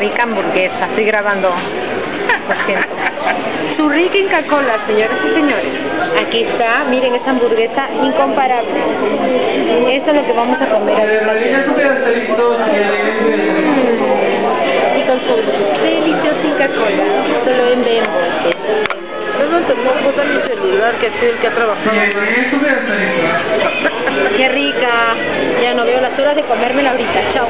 Rica hamburguesa. Estoy grabando. Lo siento. Su rica Inca Cola, señoras y señores. Aquí está. Miren esa hamburguesa incomparable. Eso es lo que vamos a comer. Y con su deliciosa Inca Cola. Solo en Bembo. Mi celular, que es el que ha trabajado. Qué rica. Ya no veo las horas de comérmela ahorita. Chao.